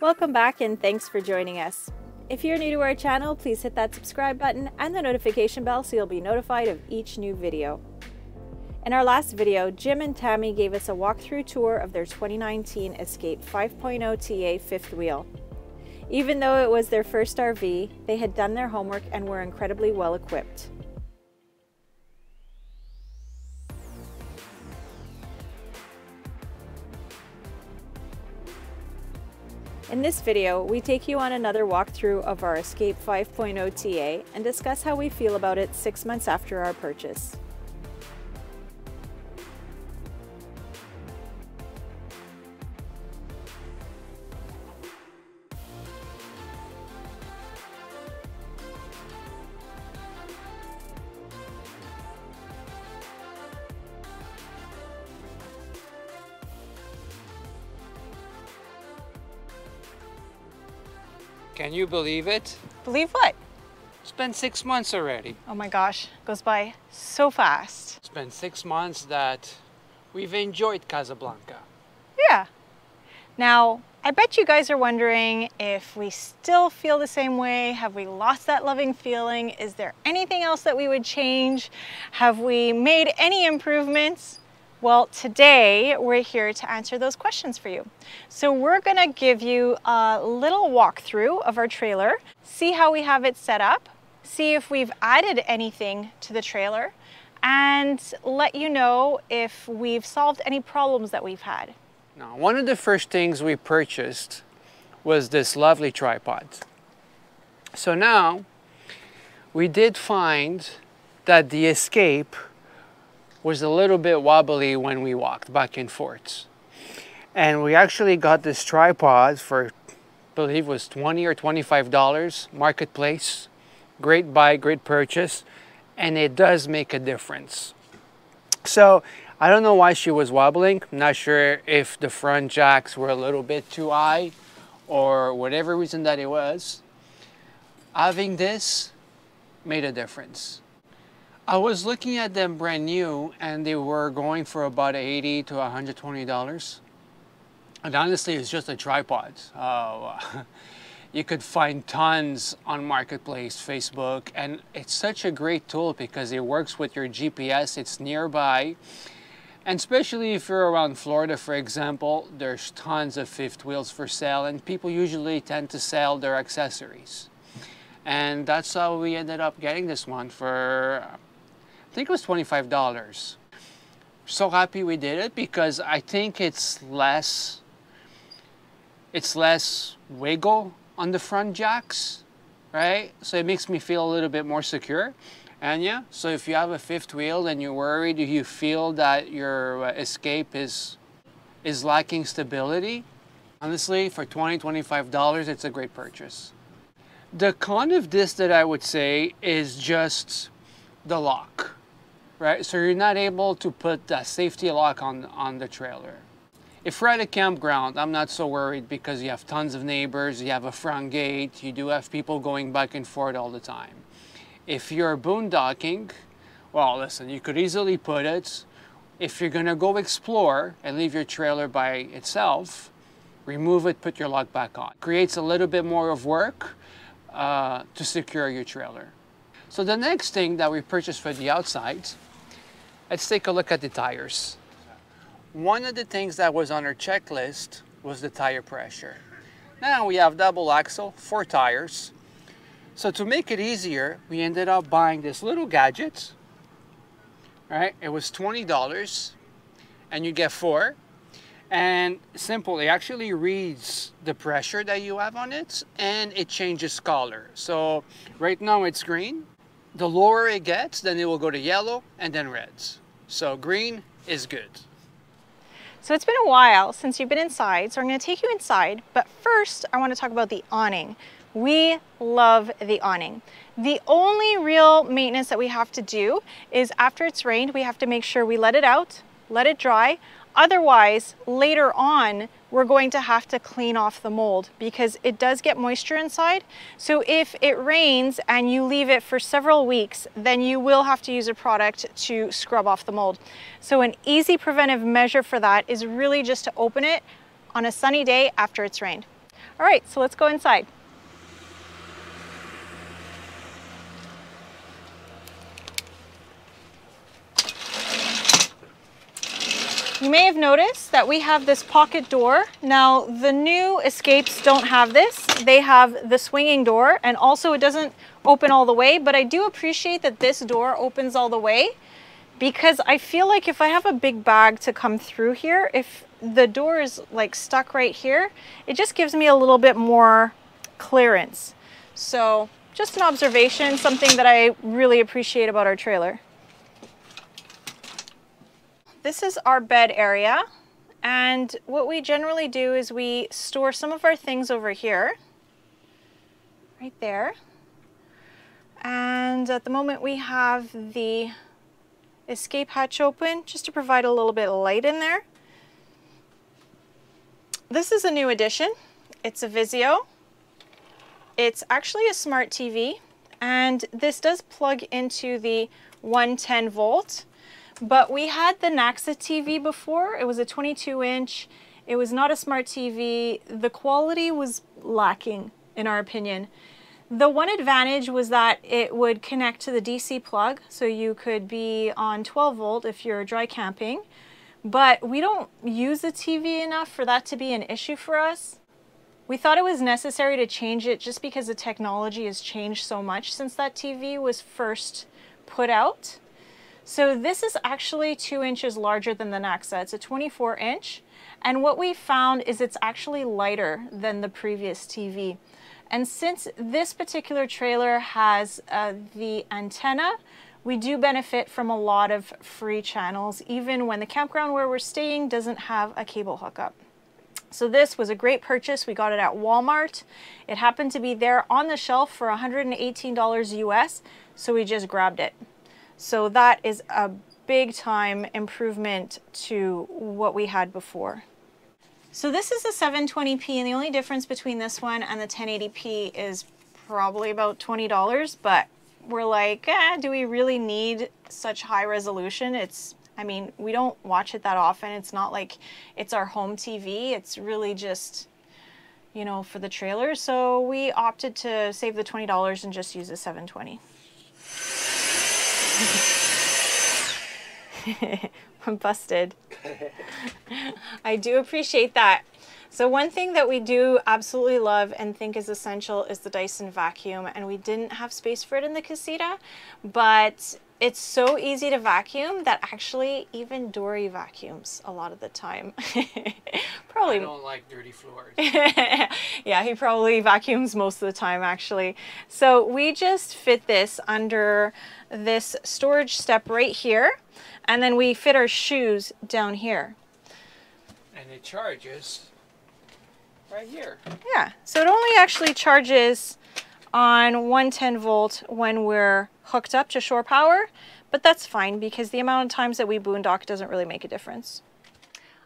Welcome back and thanks for joining us. If you're new to our channel, please hit that subscribe button and the notification bell so you'll be notified of each new video. In our last video, Jim and Tammy gave us a walkthrough tour of their 2019 Escape 5.0 TA fifth wheel. Even though it was their first RV, they had done their homework and were incredibly well equipped. In this video, we take you on another walkthrough of our Escape 5.0 TA and discuss how we feel about it six months after our purchase. Can you believe it? Believe what? It's been six months already. Oh my gosh, goes by so fast. It's been six months that we've enjoyed Casablanca. Yeah. Now, I bet you guys are wondering if we still feel the same way. Have we lost that loving feeling? Is there anything else that we would change? Have we made any improvements? Well, today we're here to answer those questions for you. So we're gonna give you a little walkthrough of our trailer, see how we have it set up, see if we've added anything to the trailer, and let you know if we've solved any problems that we've had. Now, one of the first things we purchased was this lovely tripod. So now, we did find that the Escape was a little bit wobbly when we walked back and forth. And we actually got this tripod for, I believe was 20 or $25 marketplace. Great buy, great purchase, and it does make a difference. So I don't know why she was wobbling. I'm not sure if the front jacks were a little bit too high or whatever reason that it was. Having this made a difference. I was looking at them brand new and they were going for about 80 to 120 dollars. And honestly, it's just a tripod. Uh, you could find tons on Marketplace, Facebook, and it's such a great tool because it works with your GPS, it's nearby. And especially if you're around Florida, for example, there's tons of fifth wheels for sale and people usually tend to sell their accessories. And that's how we ended up getting this one for I think it was $25. So happy we did it because I think it's less, it's less wiggle on the front jacks, right? So it makes me feel a little bit more secure. And yeah, so if you have a fifth wheel and you're worried, do you feel that your uh, escape is, is lacking stability, honestly, for $20, $25, it's a great purchase. The con of this that I would say is just the lock right? So you're not able to put a safety lock on, on the trailer. If we're at a campground, I'm not so worried because you have tons of neighbors, you have a front gate, you do have people going back and forth all the time. If you're boondocking, well, listen, you could easily put it, if you're gonna go explore and leave your trailer by itself, remove it, put your lock back on. Creates a little bit more of work uh, to secure your trailer. So the next thing that we purchased for the outside Let's take a look at the tires. One of the things that was on our checklist was the tire pressure. Now we have double axle, four tires. So to make it easier, we ended up buying this little gadget. right? it was $20 and you get four. And simple, it actually reads the pressure that you have on it and it changes color. So right now it's green, the lower it gets, then it will go to yellow and then reds. So green is good. So it's been a while since you've been inside, so I'm gonna take you inside, but first I wanna talk about the awning. We love the awning. The only real maintenance that we have to do is after it's rained, we have to make sure we let it out, let it dry. Otherwise, later on, we're going to have to clean off the mold because it does get moisture inside. So if it rains and you leave it for several weeks, then you will have to use a product to scrub off the mold. So an easy preventive measure for that is really just to open it on a sunny day after it's rained. All right, so let's go inside. You may have noticed that we have this pocket door. Now, the new Escapes don't have this. They have the swinging door, and also it doesn't open all the way, but I do appreciate that this door opens all the way because I feel like if I have a big bag to come through here, if the door is like stuck right here, it just gives me a little bit more clearance. So just an observation, something that I really appreciate about our trailer. This is our bed area. And what we generally do is we store some of our things over here, right there. And at the moment we have the escape hatch open just to provide a little bit of light in there. This is a new addition. It's a Vizio. It's actually a smart TV and this does plug into the 110 volt but we had the Naxa TV before. It was a 22 inch. It was not a smart TV. The quality was lacking, in our opinion. The one advantage was that it would connect to the DC plug, so you could be on 12 volt if you're dry camping. But we don't use the TV enough for that to be an issue for us. We thought it was necessary to change it just because the technology has changed so much since that TV was first put out. So this is actually two inches larger than the Naxa. It's a 24 inch. And what we found is it's actually lighter than the previous TV. And since this particular trailer has uh, the antenna, we do benefit from a lot of free channels, even when the campground where we're staying doesn't have a cable hookup. So this was a great purchase. We got it at Walmart. It happened to be there on the shelf for $118 US, so we just grabbed it. So that is a big time improvement to what we had before. So this is a 720p and the only difference between this one and the 1080p is probably about $20, but we're like, eh, do we really need such high resolution? It's, I mean, we don't watch it that often. It's not like it's our home TV. It's really just, you know, for the trailer. So we opted to save the $20 and just use a 720. I'm busted. I do appreciate that. So one thing that we do absolutely love and think is essential is the Dyson vacuum and we didn't have space for it in the casita, but it's so easy to vacuum that actually even Dori vacuums a lot of the time. probably I don't like dirty floors. yeah, he probably vacuums most of the time actually. So we just fit this under this storage step right here and then we fit our shoes down here. And it charges right here. Yeah, so it only actually charges on 110 volt when we're hooked up to shore power, but that's fine because the amount of times that we boondock doesn't really make a difference.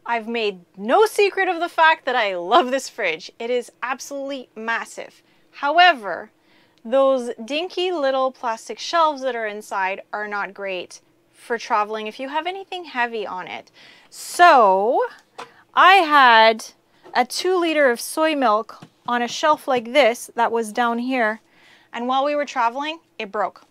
I've made no secret of the fact that I love this fridge. It is absolutely massive. However, those dinky little plastic shelves that are inside are not great for traveling if you have anything heavy on it. So I had a two liter of soy milk on a shelf like this that was down here. And while we were traveling, it broke.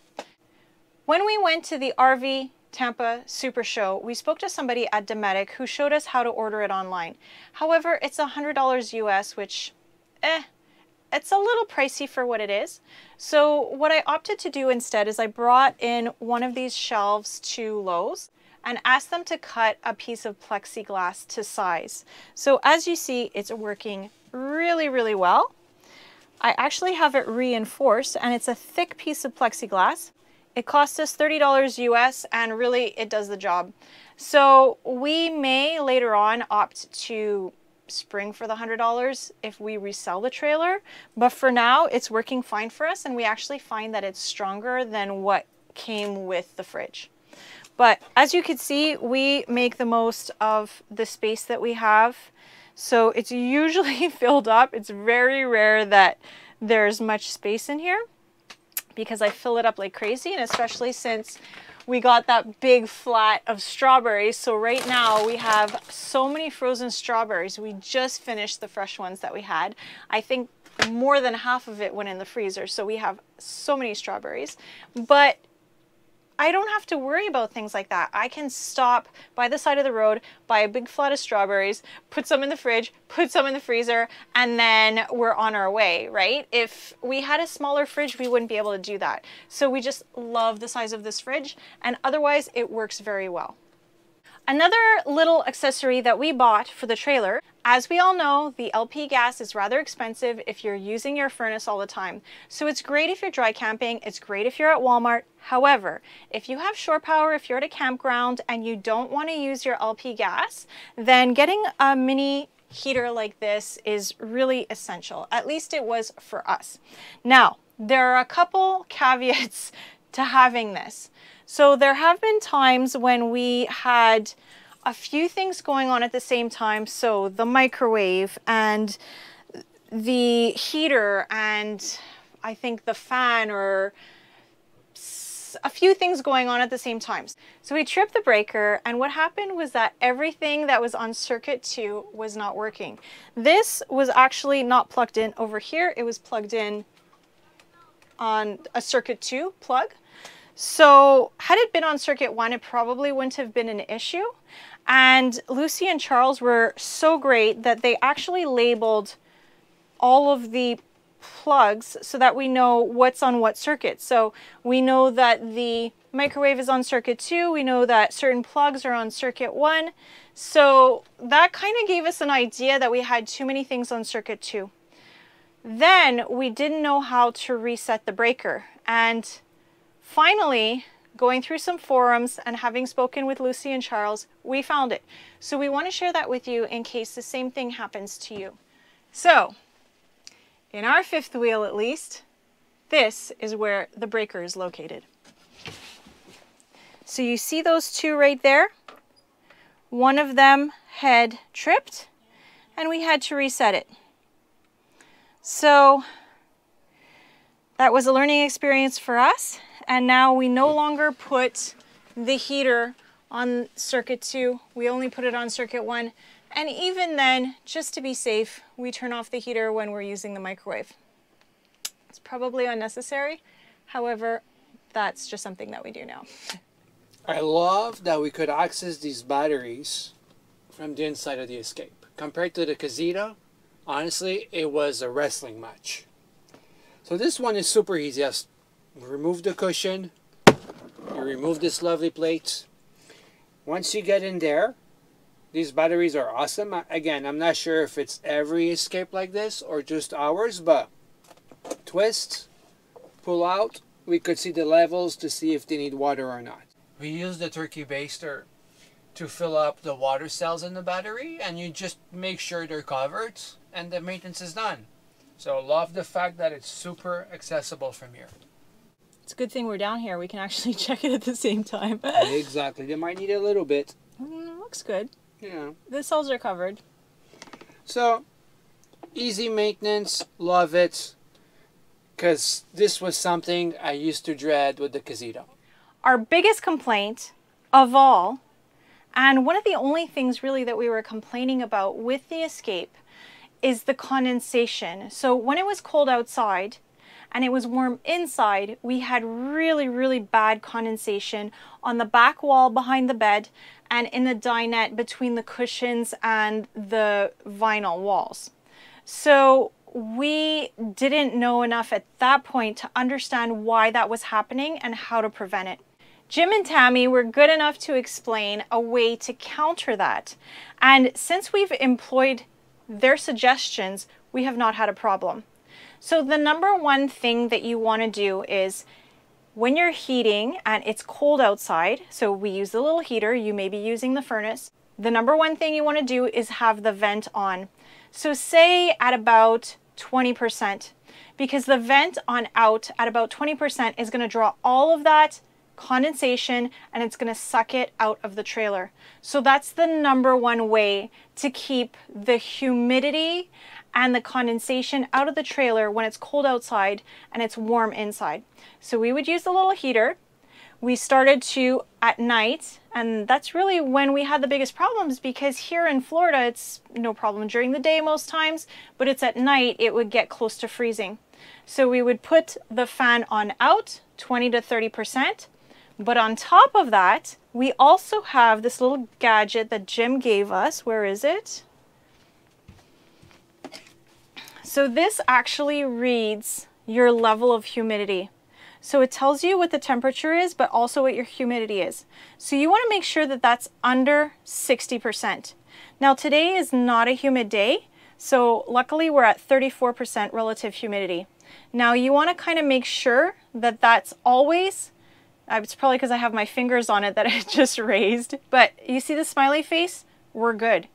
When we went to the RV Tampa Super Show, we spoke to somebody at Dometic who showed us how to order it online. However, it's $100 US, which, eh, it's a little pricey for what it is. So what I opted to do instead is I brought in one of these shelves to Lowe's and asked them to cut a piece of plexiglass to size. So as you see, it's working really, really well. I actually have it reinforced and it's a thick piece of plexiglass. It cost us $30 US and really it does the job. So we may later on opt to spring for the $100 if we resell the trailer. But for now, it's working fine for us and we actually find that it's stronger than what came with the fridge. But as you can see, we make the most of the space that we have. So it's usually filled up. It's very rare that there's much space in here because I fill it up like crazy. And especially since we got that big flat of strawberries. So right now we have so many frozen strawberries. We just finished the fresh ones that we had. I think more than half of it went in the freezer. So we have so many strawberries. But I don't have to worry about things like that. I can stop by the side of the road, buy a big flat of strawberries, put some in the fridge, put some in the freezer, and then we're on our way, right? If we had a smaller fridge, we wouldn't be able to do that. So we just love the size of this fridge, and otherwise it works very well. Another little accessory that we bought for the trailer, as we all know, the LP gas is rather expensive if you're using your furnace all the time. So it's great if you're dry camping, it's great if you're at Walmart. However, if you have shore power, if you're at a campground and you don't want to use your LP gas, then getting a mini heater like this is really essential. At least it was for us. Now, there are a couple caveats to having this. So there have been times when we had a few things going on at the same time. So the microwave and the heater and I think the fan or a few things going on at the same time. So we tripped the breaker and what happened was that everything that was on circuit 2 was not working. This was actually not plugged in over here. It was plugged in on a circuit 2 plug. So had it been on circuit one, it probably wouldn't have been an issue. And Lucy and Charles were so great that they actually labeled all of the plugs so that we know what's on what circuit. So we know that the microwave is on circuit two. We know that certain plugs are on circuit one. So that kind of gave us an idea that we had too many things on circuit two. Then we didn't know how to reset the breaker. And Finally, going through some forums and having spoken with Lucy and Charles, we found it. So we want to share that with you in case the same thing happens to you. So, in our fifth wheel at least, this is where the breaker is located. So you see those two right there? One of them had tripped and we had to reset it. So that was a learning experience for us and now we no longer put the heater on circuit 2. We only put it on circuit 1. And even then, just to be safe, we turn off the heater when we're using the microwave. It's probably unnecessary. However, that's just something that we do now. I love that we could access these batteries from the inside of the Escape. Compared to the Casita, honestly, it was a wrestling match. So this one is super easy. Just remove the cushion, you remove this lovely plate. Once you get in there, these batteries are awesome. Again, I'm not sure if it's every escape like this or just ours, but twist, pull out, we could see the levels to see if they need water or not. We use the turkey baster to fill up the water cells in the battery and you just make sure they're covered and the maintenance is done. So love the fact that it's super accessible from here. It's a good thing we're down here. We can actually check it at the same time. exactly. They might need a little bit. Mm, looks good. Yeah. The cells are covered. So, easy maintenance. Love it. Because this was something I used to dread with the Casita. Our biggest complaint of all, and one of the only things really that we were complaining about with the Escape, is the condensation. So when it was cold outside, and it was warm inside, we had really, really bad condensation on the back wall behind the bed and in the dinette between the cushions and the vinyl walls. So we didn't know enough at that point to understand why that was happening and how to prevent it. Jim and Tammy were good enough to explain a way to counter that. And since we've employed their suggestions, we have not had a problem. So the number one thing that you want to do is when you're heating and it's cold outside, so we use the little heater, you may be using the furnace, the number one thing you want to do is have the vent on. So say at about 20%, because the vent on out at about 20% is going to draw all of that condensation and it's going to suck it out of the trailer. So that's the number one way to keep the humidity and the condensation out of the trailer when it's cold outside and it's warm inside. So we would use the little heater. we started to at night and that's really when we had the biggest problems because here in Florida it's no problem during the day most times but it's at night it would get close to freezing so we would put the fan on out 20 to 30 percent but on top of that we also have this little gadget that Jim gave us where is it so this actually reads your level of humidity so it tells you what the temperature is, but also what your humidity is. So you want to make sure that that's under 60%. Now today is not a humid day, so luckily we're at 34% relative humidity. Now you want to kind of make sure that that's always, it's probably because I have my fingers on it that it just raised, but you see the smiley face? We're good.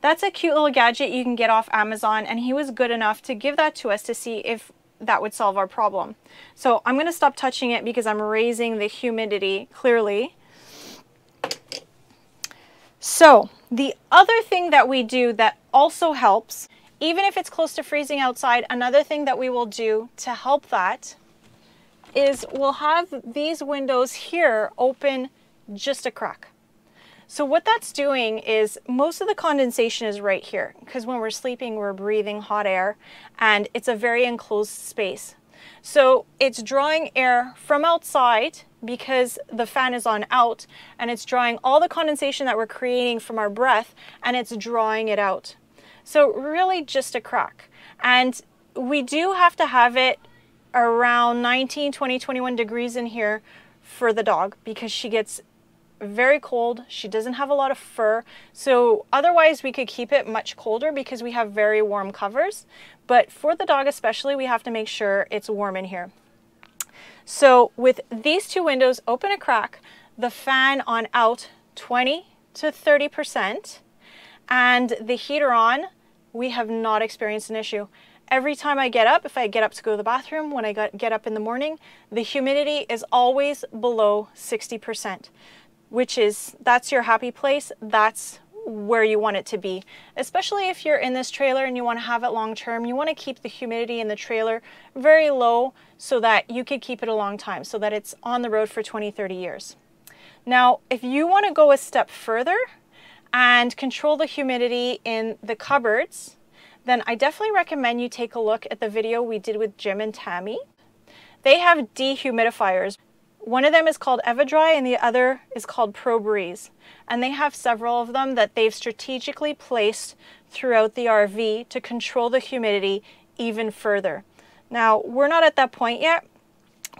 That's a cute little gadget you can get off Amazon and he was good enough to give that to us to see if that would solve our problem. So I'm going to stop touching it because I'm raising the humidity clearly. So the other thing that we do that also helps, even if it's close to freezing outside, another thing that we will do to help that is we'll have these windows here open just a crack. So what that's doing is most of the condensation is right here because when we're sleeping, we're breathing hot air and it's a very enclosed space. So it's drawing air from outside because the fan is on out and it's drawing all the condensation that we're creating from our breath and it's drawing it out. So really just a crack. And we do have to have it around 19, 20, 21 degrees in here for the dog because she gets very cold. She doesn't have a lot of fur. So otherwise we could keep it much colder because we have very warm covers. But for the dog especially, we have to make sure it's warm in here. So with these two windows open a crack, the fan on out 20 to 30%, and the heater on, we have not experienced an issue. Every time I get up, if I get up to go to the bathroom, when I get up in the morning, the humidity is always below 60% which is that's your happy place. That's where you want it to be. Especially if you're in this trailer and you want to have it long term, you want to keep the humidity in the trailer very low so that you could keep it a long time, so that it's on the road for 20, 30 years. Now, if you want to go a step further and control the humidity in the cupboards, then I definitely recommend you take a look at the video we did with Jim and Tammy. They have dehumidifiers. One of them is called EvaDry and the other is called ProBreeze. And they have several of them that they've strategically placed throughout the RV to control the humidity even further. Now, we're not at that point yet.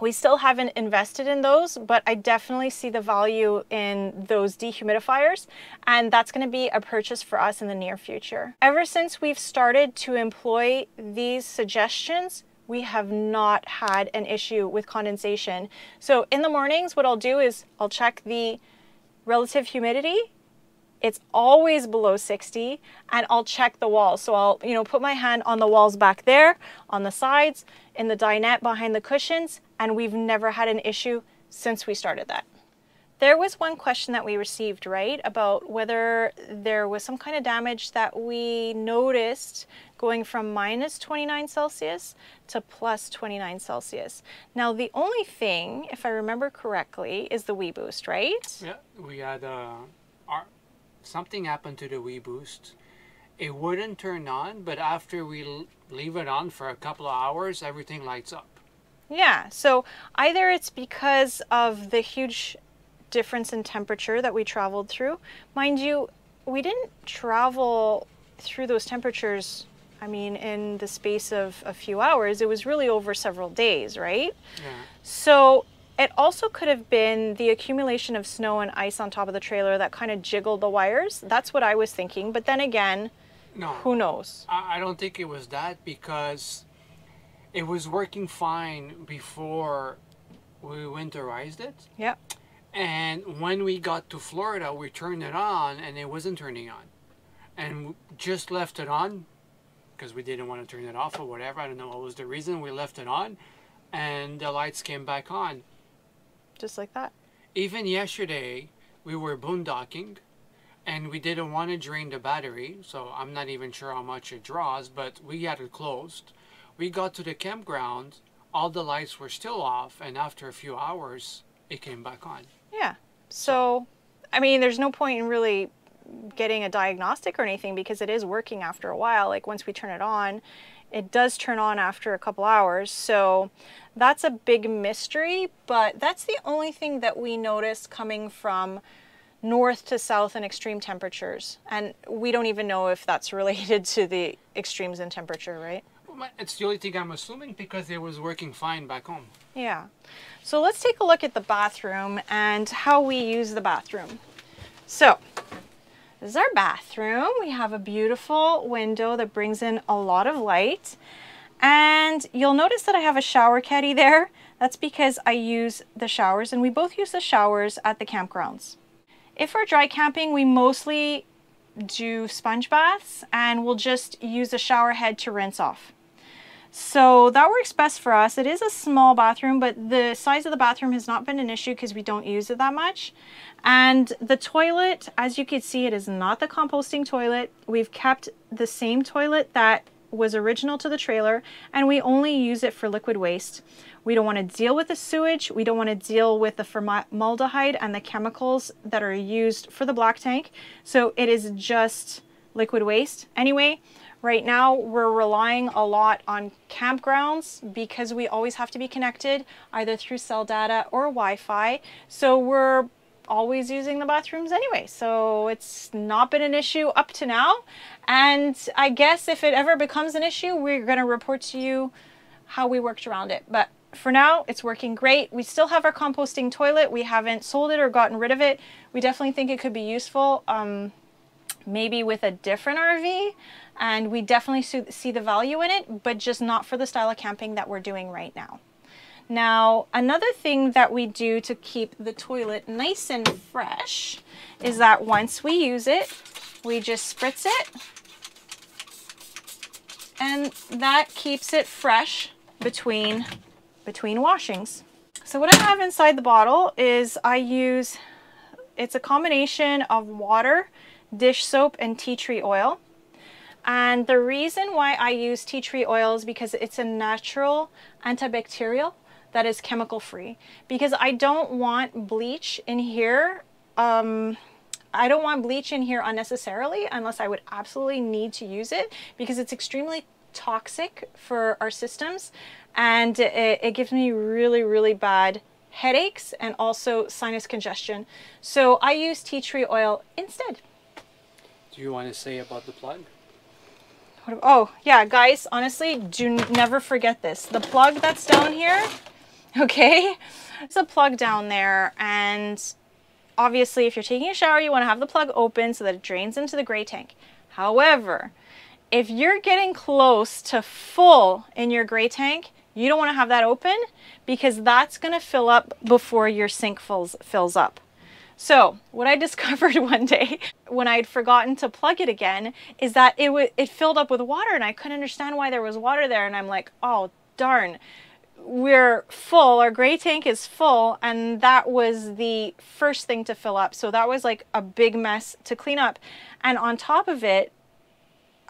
We still haven't invested in those, but I definitely see the value in those dehumidifiers, and that's going to be a purchase for us in the near future. Ever since we've started to employ these suggestions, we have not had an issue with condensation. So in the mornings, what I'll do is I'll check the relative humidity. It's always below 60 and I'll check the walls. So I'll, you know, put my hand on the walls back there, on the sides, in the dinette behind the cushions, and we've never had an issue since we started that. There was one question that we received, right, about whether there was some kind of damage that we noticed going from minus 29 Celsius to plus 29 Celsius. Now, the only thing, if I remember correctly, is the WeBoost, right? Yeah, we had uh, something happened to the WeBoost. It wouldn't turn on, but after we leave it on for a couple of hours, everything lights up. Yeah, so either it's because of the huge difference in temperature that we traveled through. Mind you, we didn't travel through those temperatures, I mean, in the space of a few hours. It was really over several days, right? Yeah. So it also could have been the accumulation of snow and ice on top of the trailer that kind of jiggled the wires. That's what I was thinking. But then again, no, who knows? I don't think it was that because it was working fine before we winterized it. Yep. And when we got to Florida, we turned it on and it wasn't turning on. And just left it on because we didn't want to turn it off or whatever. I don't know what was the reason. We left it on and the lights came back on. Just like that. Even yesterday, we were boondocking and we didn't want to drain the battery. So I'm not even sure how much it draws, but we had it closed. We got to the campground all the lights were still off, and after a few hours, it came back on. Yeah. So, I mean, there's no point in really getting a diagnostic or anything because it is working after a while. Like once we turn it on, it does turn on after a couple hours. So that's a big mystery, but that's the only thing that we notice coming from north to south in extreme temperatures. And we don't even know if that's related to the extremes in temperature, right? It's the only thing I'm assuming because it was working fine back home. Yeah. So let's take a look at the bathroom and how we use the bathroom. So this is our bathroom. We have a beautiful window that brings in a lot of light. And you'll notice that I have a shower caddy there. That's because I use the showers and we both use the showers at the campgrounds. If we're dry camping, we mostly do sponge baths and we'll just use a shower head to rinse off. So that works best for us. It is a small bathroom, but the size of the bathroom has not been an issue because we don't use it that much. And the toilet, as you can see, it is not the composting toilet. We've kept the same toilet that was original to the trailer and we only use it for liquid waste. We don't want to deal with the sewage. We don't want to deal with the formaldehyde and the chemicals that are used for the black tank. So it is just liquid waste. Anyway, right now we're relying a lot on campgrounds because we always have to be connected either through cell data or Wi-Fi. So we're always using the bathrooms anyway. So it's not been an issue up to now. And I guess if it ever becomes an issue, we're going to report to you how we worked around it. But for now, it's working great. We still have our composting toilet. We haven't sold it or gotten rid of it. We definitely think it could be useful, um, maybe with a different RV. And we definitely see the value in it, but just not for the style of camping that we're doing right now. Now, another thing that we do to keep the toilet nice and fresh is that once we use it, we just spritz it and that keeps it fresh between, between washings. So what I have inside the bottle is I use, it's a combination of water, dish soap, and tea tree oil. And the reason why I use tea tree oil is because it's a natural antibacterial that is chemical free. Because I don't want bleach in here. Um, I don't want bleach in here unnecessarily unless I would absolutely need to use it because it's extremely toxic for our systems and it, it gives me really, really bad headaches and also sinus congestion. So I use tea tree oil instead. Do you want to say about the plug? Oh, yeah, guys, honestly, do never forget this. The plug that's down here, okay, it's a plug down there and obviously if you're taking a shower, you want to have the plug open so that it drains into the gray tank. However, if you're getting close to full in your gray tank, you don't want to have that open because that's going to fill up before your sink fills, fills up. So what I discovered one day when I'd forgotten to plug it again is that it, it filled up with water and I couldn't understand why there was water there. And I'm like, oh, darn, we're full, our gray tank is full. And that was the first thing to fill up. So that was like a big mess to clean up. And on top of it,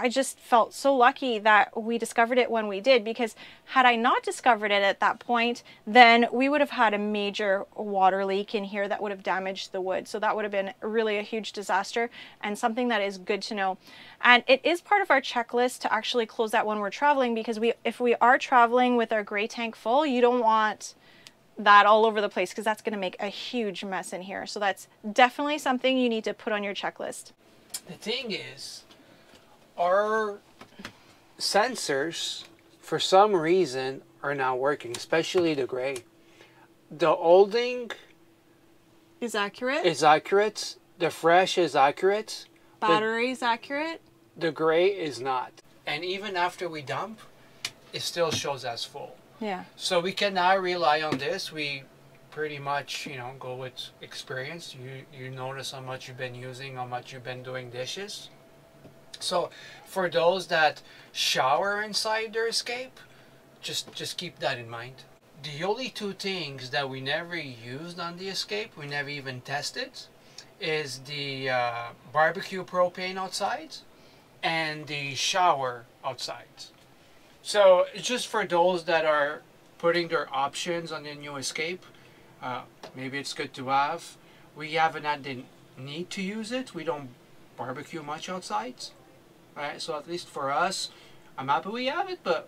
I just felt so lucky that we discovered it when we did because had I not discovered it at that point, then we would have had a major water leak in here that would have damaged the wood. So that would have been really a huge disaster and something that is good to know. And it is part of our checklist to actually close that when we're traveling because we if we are traveling with our gray tank full, you don't want that all over the place because that's going to make a huge mess in here. So that's definitely something you need to put on your checklist. The thing is, our sensors, for some reason, are not working, especially the gray. The olding is accurate. Is accurate. The fresh is accurate. Battery is accurate. The gray is not. And even after we dump, it still shows as full. Yeah. So we cannot rely on this. We pretty much, you know, go with experience. You you notice how much you've been using, how much you've been doing dishes. So for those that shower inside their escape, just just keep that in mind. The only two things that we never used on the escape, we never even tested, is the uh, barbecue propane outside and the shower outside. So just for those that are putting their options on the new Escape. Uh, maybe it's good to have. We haven't had the need to use it. We don't barbecue much outside. Right? So at least for us, I'm happy we have it, but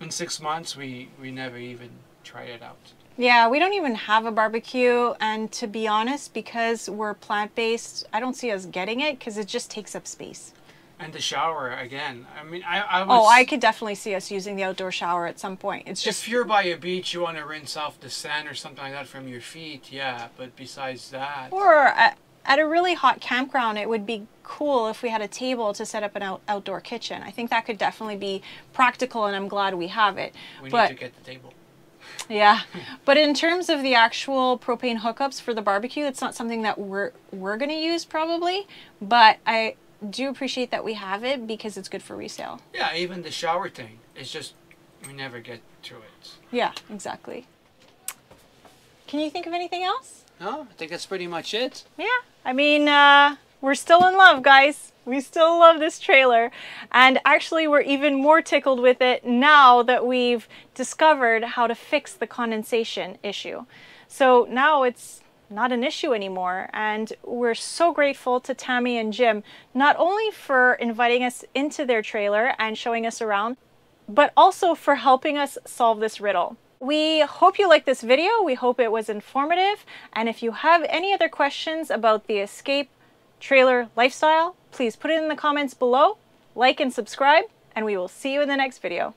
in six months we, we never even tried it out. Yeah, we don't even have a barbecue. And to be honest, because we're plant based, I don't see us getting it because it just takes up space. And the shower again. I mean, I, I oh, was. Oh, I could definitely see us using the outdoor shower at some point. It's just If you're by a beach, you want to rinse off the sand or something like that from your feet, yeah. But besides that, Or at, at a really hot campground, it would be cool if we had a table to set up an out, outdoor kitchen. I think that could definitely be practical, and I'm glad we have it. we but need to get the table. yeah, but in terms of the actual propane hookups for the barbecue, it's not something that we're we're gonna use probably. But I do appreciate that we have it because it's good for resale. Yeah, even the shower thing. It's just we never get to it. Yeah, exactly. Can you think of anything else? No, I think that's pretty much it. Yeah, I mean, uh, we're still in love, guys. We still love this trailer. And actually, we're even more tickled with it now that we've discovered how to fix the condensation issue. So now it's not an issue anymore. And we're so grateful to Tammy and Jim, not only for inviting us into their trailer and showing us around, but also for helping us solve this riddle. We hope you liked this video. We hope it was informative. And if you have any other questions about the Escape trailer lifestyle, please put it in the comments below, like and subscribe, and we will see you in the next video.